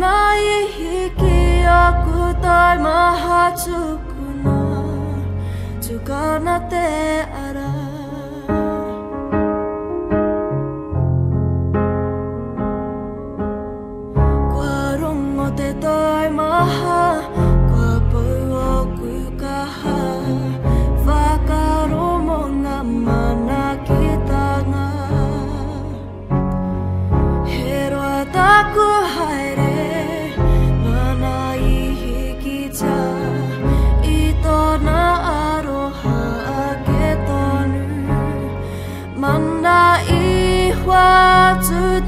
nai e hiki aku tai maha tukuna Tukana te ai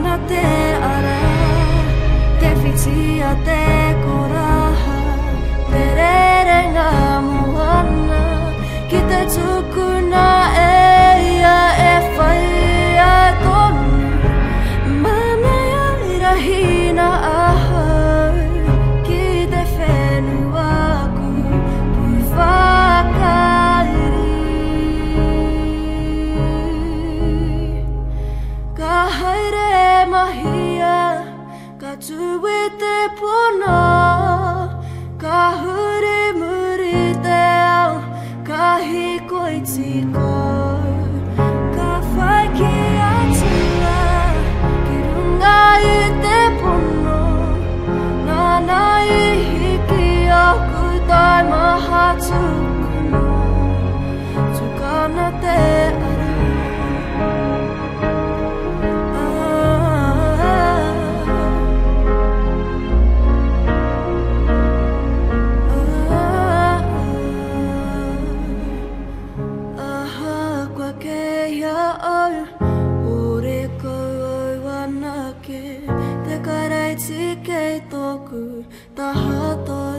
ana te ara te fitia te 归自己。つけとくたはと